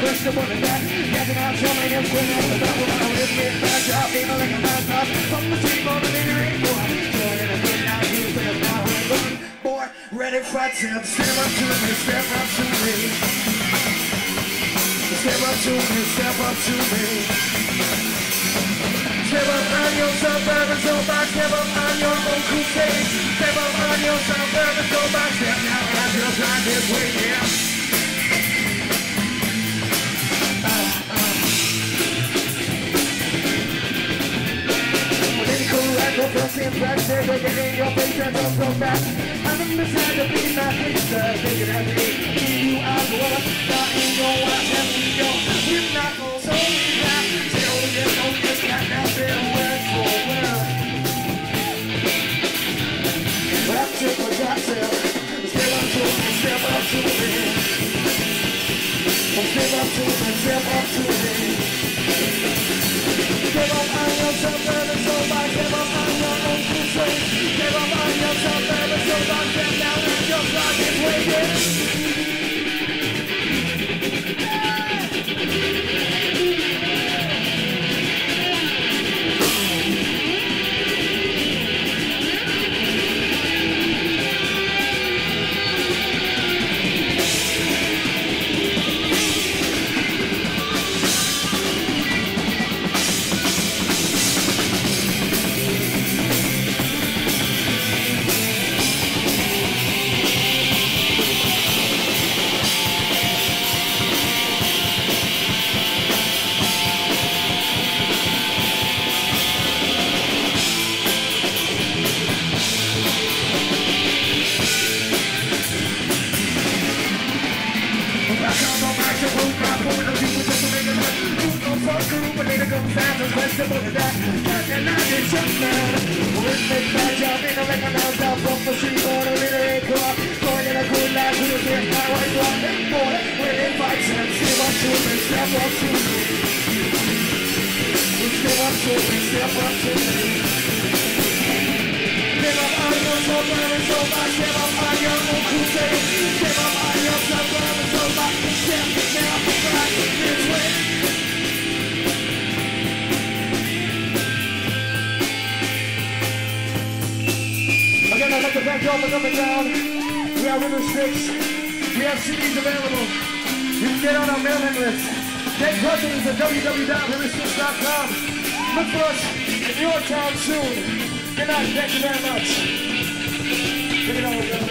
push the woman back Catching out so many of women at the double I will get back out, even like a mad dog From the street, on the inner boy in a good night, you now Boy, ready for tip, step up to me, step up to me Step up to me, step up to me Step up on yourself, baby, so back Step up on your own crusade Step up on yourself, baby, so back Step now, I just like this way go from same they're in your face and don't come back. I'm beside the beat, my sister, thinking at me. You are the one, not in your watch, and we go. We're not gonna so we got. Still, you know, you got nothing word for. But I'm too much myself. Step up to step up to me. Step up to step up to me. Fast and flexible to that. Can't deny this young man. With this bad job, in a record now, down from the street, on a literary club. Going in a good life, who is here, now I go. Boy, when it fights and step up to me, step up to me. Step up to me, step up to me. Step up on yourself, burn so much. Step up on your own crusade. Step up on yourself, burn so much. Step I'd like to thank you all for coming down. We have River Styxx. We have CDs available. You can get on our mailing list. Get Cousins at www.riverstyxx.com. Look for us in your town soon. Good night. Thank you very much. Take it over.